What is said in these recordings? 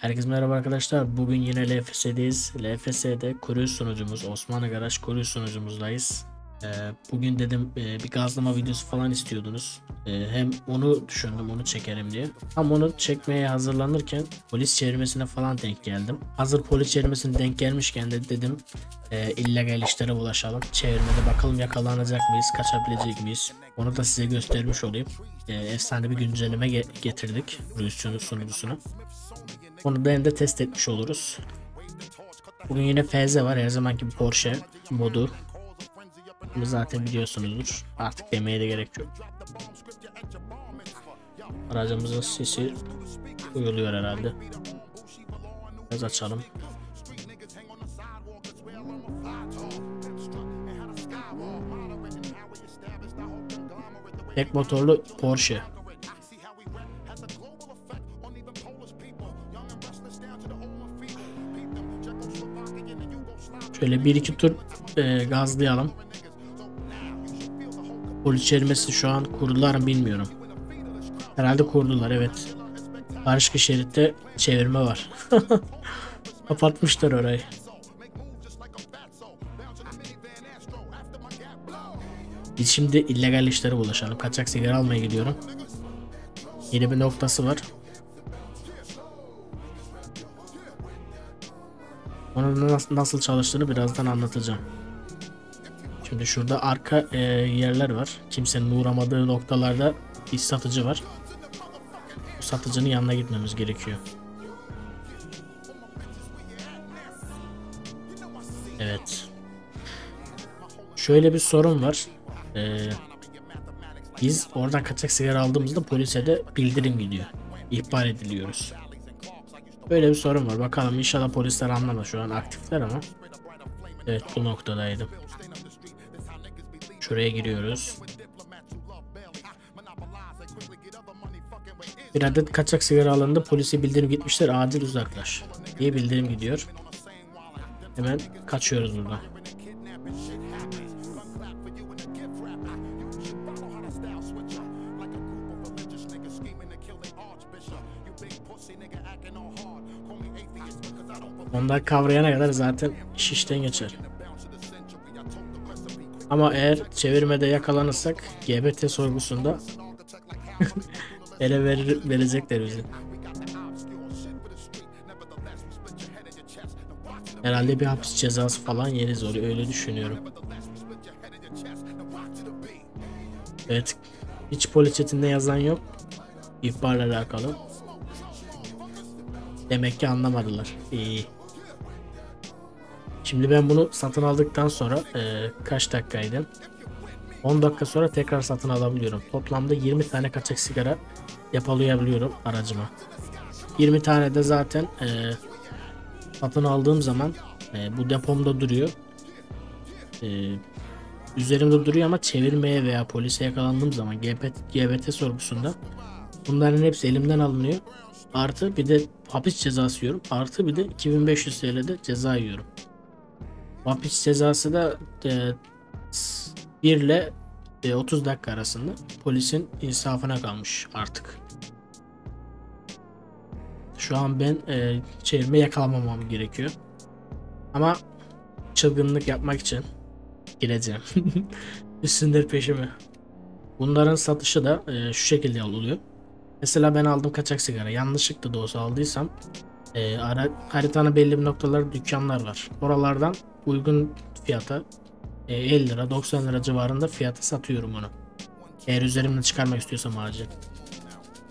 Herkese merhaba arkadaşlar. Bugün yine LFS'deyiz. LFS'de kurye sunucumuz Osmanlı Garaj kurye sunucumuzdayız. Ee, bugün dedim e, bir gazlama videosu falan istiyordunuz. Ee, hem onu düşündüm onu çekerim diye. Ama onu çekmeye hazırlanırken polis çevirmesine falan denk geldim. Hazır polis çevirmesine denk gelmişken de dedim e, illegal işlere bulaşalım. Çevirmede bakalım yakalanacak mıyız, kaçabilecek miyiz? Onu da size göstermiş olayım. E, efsane bir güncelleme ge- getirdik Rüzçünün sunucusuna. Onu da hem de test etmiş oluruz. Bugün yine FZ var her zamanki bir Porsche modu. Bunu zaten biliyorsunuzdur. Artık demeye de gerek yok. Aracımızın sesi duyuluyor herhalde. Biraz açalım. Tek motorlu Porsche. Şöyle bir iki tur e, gazlayalım. Polis çevirmesi şu an kurdular mı bilmiyorum. Herhalde kurdular evet. Karşı şeritte çevirme var. Kapatmışlar orayı. Biz şimdi illegal işlere bulaşalım. Kaçak sigara almaya gidiyorum. Yeni bir noktası var. Nasıl, çalıştığını birazdan anlatacağım. Şimdi şurada arka e, yerler var. Kimsenin uğramadığı noktalarda bir satıcı var. Bu satıcının yanına gitmemiz gerekiyor. Evet. Şöyle bir sorun var. Ee, biz oradan kaçak sigara aldığımızda polise de bildirim gidiyor. İhbar ediliyoruz. Böyle bir sorun var. Bakalım inşallah polisler anlamaz. Şu an aktifler ama. Evet bu noktadaydım. Şuraya giriyoruz. Bir adet kaçak sigara alındı. Polise bildirim gitmişler. Acil uzaklaş. diye bildirim gidiyor. Hemen kaçıyoruz buradan. Onlar kavrayana kadar zaten iş işten geçer. Ama eğer çevirmede yakalanırsak GBT sorgusunda ele verir, verecekler bizi. Herhalde bir hapis cezası falan yeriz oraya öyle düşünüyorum. Evet. Hiç polis chatinde yazan yok. İhbarla alakalı. Demek ki anlamadılar. İyi. Şimdi ben bunu satın aldıktan sonra e, kaç dakikaydı? 10 dakika sonra tekrar satın alabiliyorum. Toplamda 20 tane kaçak sigara depolayabiliyorum aracıma. 20 tane de zaten e, satın aldığım zaman e, bu depomda duruyor. E, üzerimde duruyor ama çevirmeye veya polise yakalandığım zaman GBT, GBT sorgusunda bunların hepsi elimden alınıyor. Artı bir de hapis cezası yiyorum. Artı bir de 2500 TL'de ceza yiyorum. Hapis cezası da e, 1 ile e, 30 dakika arasında polisin insafına kalmış artık. Şu an ben e, çevirme yakalamamam gerekiyor. Ama çılgınlık yapmak için gireceğim. Üstünler peşime. Bunların satışı da e, şu şekilde oluyor. Mesela ben aldım kaçak sigara. Yanlışlıkla da olsa aldıysam e, ara, haritanın belli bir noktaları dükkanlar var. Oralardan uygun fiyata e, 50 lira 90 lira civarında fiyata satıyorum onu. Eğer üzerimden çıkarmak istiyorsam acil.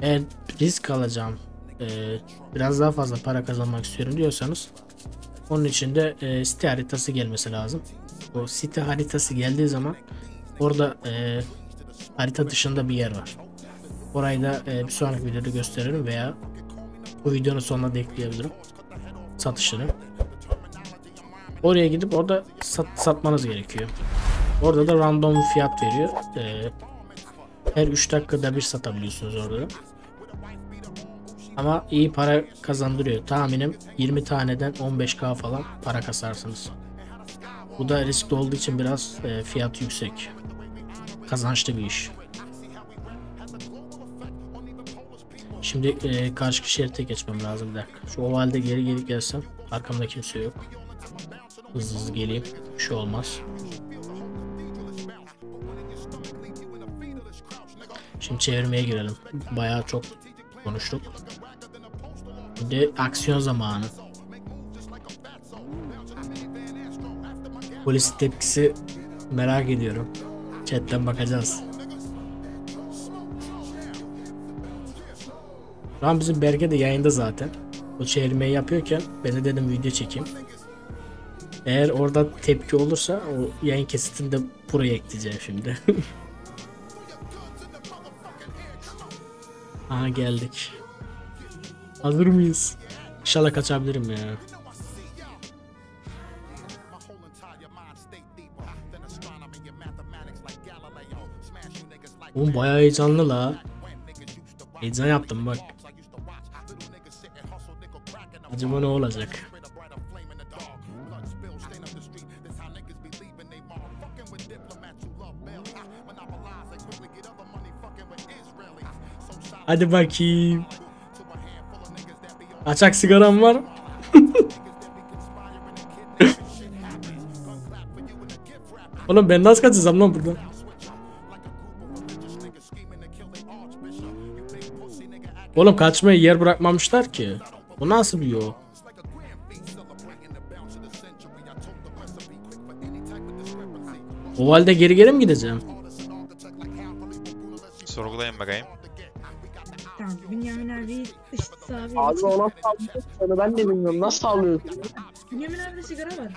Eğer risk alacağım e, biraz daha fazla para kazanmak istiyorum diyorsanız onun için de e, site haritası gelmesi lazım. O site haritası geldiği zaman orada e, harita dışında bir yer var. Orayı da e, bir sonraki videoda gösteririm veya bu videonun sonuna da ekleyebilirim. Satışını. Oraya gidip orada sat, satmanız gerekiyor. Orada da random fiyat veriyor. E, her 3 dakikada bir satabiliyorsunuz orada. Ama iyi para kazandırıyor. Tahminim 20 taneden 15k falan para kasarsınız. Bu da riskli olduğu için biraz e, fiyat yüksek. Kazançlı bir iş. Şimdi e, karşı şerite geçmem lazım bir dakika. Şu ovalde geri geri gelsem arkamda kimse yok. Hızlı hızlı geleyim. Bir şey olmaz. Şimdi çevirmeye girelim. Bayağı çok konuştuk. Şimdi aksiyon zamanı. Polis tepkisi merak ediyorum. Chatten bakacağız. Şu an bizim Berke de yayında zaten. O çevirmeyi yapıyorken ben de dedim video çekeyim. Eğer orada tepki olursa o yayın kesitini de buraya ekleyeceğim şimdi. Aha geldik. Hazır mıyız? İnşallah kaçabilirim ya. Oğlum bayağı heyecanlı la. Heyecan yaptım bak. Acaba ne olacak? Hadi bakayım. Açak sigaram var. Oğlum ben nasıl kaçacağım lan buradan? Oğlum kaçmaya yer bırakmamışlar ki. Bu nasıl bir yol? O halde geri geri mi gideceğim? Sorgulayın bakayım. Tamam, Bünyamin abi ışıksı abi. Abi o nasıl alıyorsun? Onu ben de bilmiyorum. Nasıl alıyorsun? Bünyamin abi sigara var.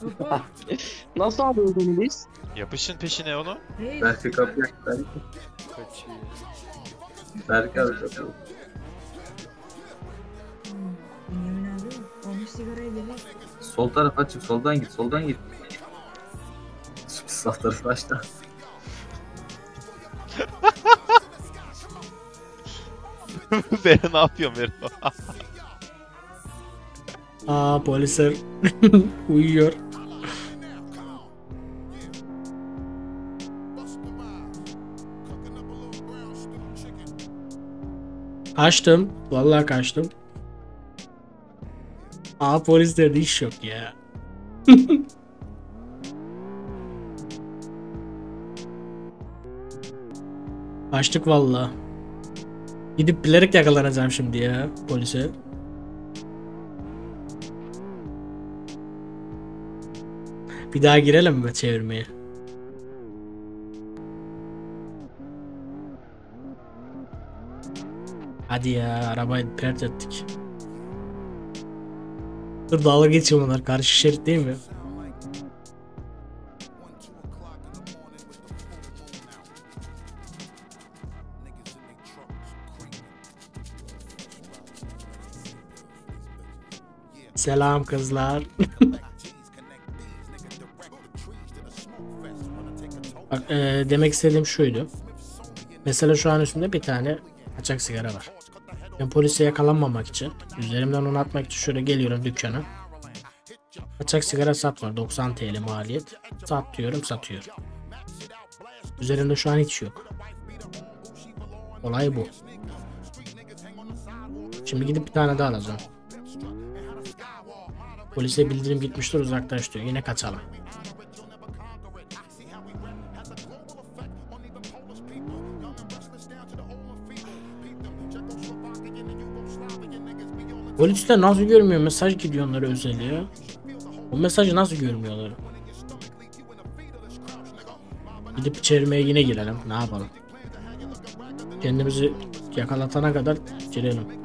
Hoppa. Nasıl alıyoruz onu biz? Yapışın peşine onu. Hey. Belki kapıya belki. Belki abi kapıya. Sol tarafa çık, soldan git, soldan git. Sağ tarafa açtı. Beren ne yapıyorsun Beren? Aa polisler uyuyor. Kaçtım. Vallahi kaçtım. Aa polislerde iş yok ya. Kaçtık vallahi. Gidip bilerek yakalanacağım şimdi ya polise. Bir daha girelim mi çevirmeye? Hadi ya arabayı pert ettik. Dur dalga geçiyor bunlar karşı şerit değil mi? Selam kızlar. Bak, e, demek istediğim şuydu. Mesela şu an üstümde bir tane açık sigara var. Ben polise yakalanmamak için, üzerimden onu atmak için şöyle geliyorum dükkana. Açık sigara satma 90 TL maliyet. Sat diyorum satıyor. Üzerimde şu an hiç yok. Olay bu. Şimdi gidip bir tane daha alacağım. Polise bildirim gitmiştir uzaklaş diyor. Yine kaçalım. Polisler nasıl görmüyor? Mesaj gidiyor onlara özel ya. O mesajı nasıl görmüyorlar? Gidip çevirmeye yine girelim. Ne yapalım? Kendimizi yakalatana kadar girelim.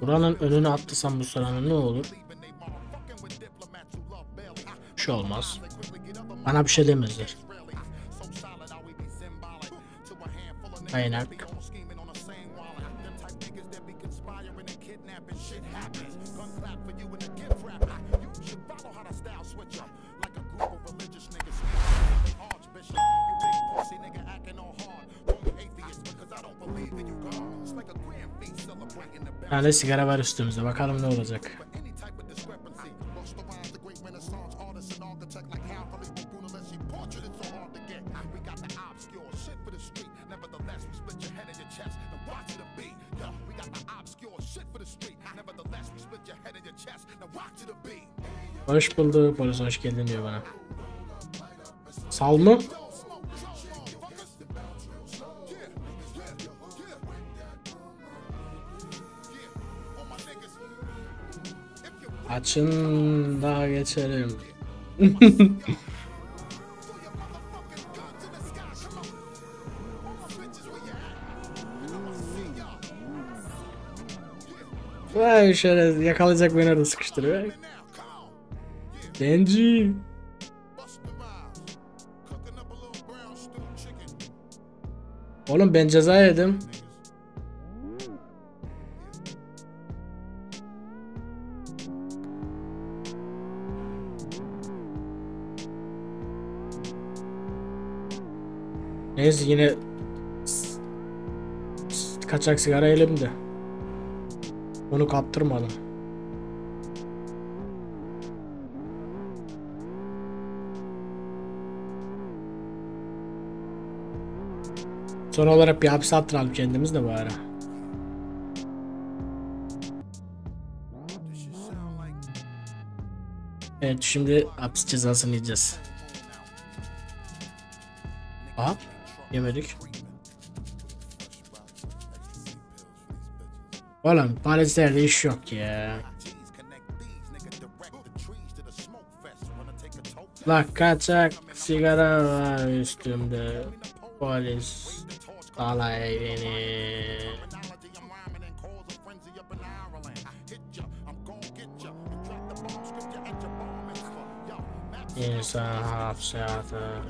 Buranın önüne atlasam bu sıranın ne olur? Bir şey olmaz. Bana bir şey demezler. Bir tane sigara var üstümüzde. Bakalım ne olacak. Hoş bulduk. Polis hoş geldin diyor bana. Sal mı? Açın daha geçelim. Vay şöyle yakalayacak beni orada sıkıştırıyor. Genci. Oğlum ben ceza yedim. Neyse yine kaçak sigara elimde. Onu kaptırmadım. Son olarak bir hapse attıralım kendimiz de bu ara. Evet şimdi hapis cezasını yiyeceğiz. Aha yemedik. Oğlum polislerde iş yok ya. La kaçak sigara var üstümde. Polis alay beni. İnsan hapse atar.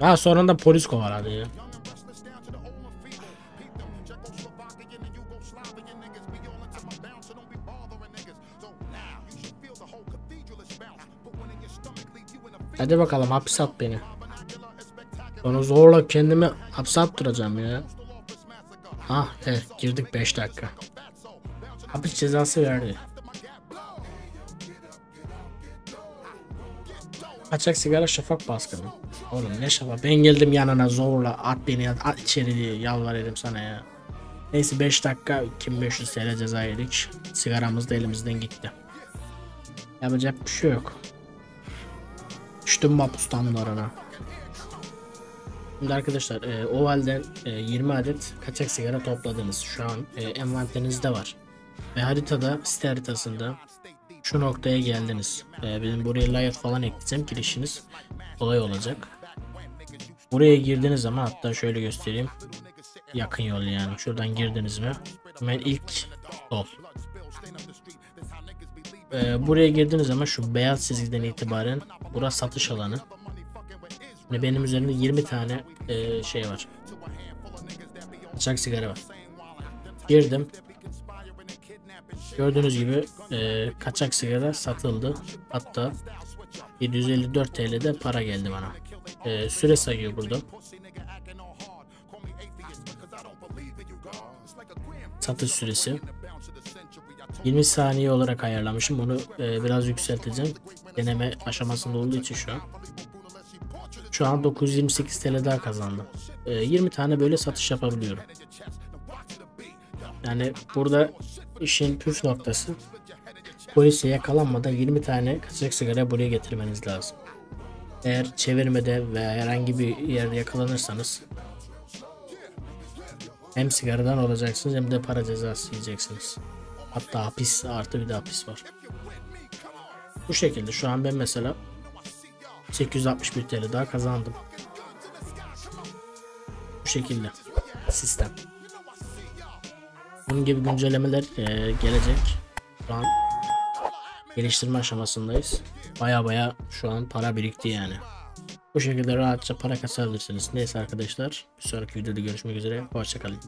Ha sonunda polis kovaladı ya. Hadi bakalım hapse at beni. Sonra zorla kendimi hapse attıracağım ya. Ah evet girdik 5 dakika. Hapis cezası verdi. Kaçak sigara şafak baskını. Oğlum ne şafak ben geldim yanına zorla at beni at içeri diye yalvarırım sana ya. Neyse 5 dakika 2500 TL ceza yedik. Sigaramız da elimizden gitti. Yapacak bir şey yok. Düştüm mapus damlarına. Şimdi arkadaşlar e, ovalden e, 20 adet kaçak sigara topladınız. Şu an e, envanterinizde var. Ve haritada site haritasında şu noktaya geldiniz. E, benim buraya layout falan ekleyeceğim. Girişiniz kolay olacak. Buraya girdiğiniz zaman hatta şöyle göstereyim. Yakın yol yani. Şuradan girdiniz mi? Hemen ilk sol. Ee, buraya girdiğiniz zaman şu beyaz çizgiden itibaren burası satış alanı. Ve benim üzerimde 20 tane e, şey var. Kaçak sigara var. Girdim. Gördüğünüz gibi e, kaçak sigara satıldı. Hatta 754 TL'de para geldi bana. E, süre sayıyor burada. Satış süresi. 20 saniye olarak ayarlamışım. Onu e, biraz yükselteceğim. Deneme aşamasında olduğu için şu an. Şu an 928 TL daha kazandım. E, 20 tane böyle satış yapabiliyorum. Yani burada işin püf noktası polise yakalanmadan 20 tane kaçak sigara buraya getirmeniz lazım. Eğer çevirmede veya herhangi bir yerde yakalanırsanız Hem sigaradan olacaksınız hem de para cezası yiyeceksiniz. Hatta hapis artı bir de hapis var. Bu şekilde şu an ben mesela 861 TL daha kazandım. Bu şekilde sistem. Bunun gibi güncellemeler eee, gelecek. Şu an geliştirme aşamasındayız. Baya baya şu an para birikti yani. Bu şekilde rahatça para kasabilirsiniz. Neyse arkadaşlar bir sonraki videoda görüşmek üzere. Hoşçakalın.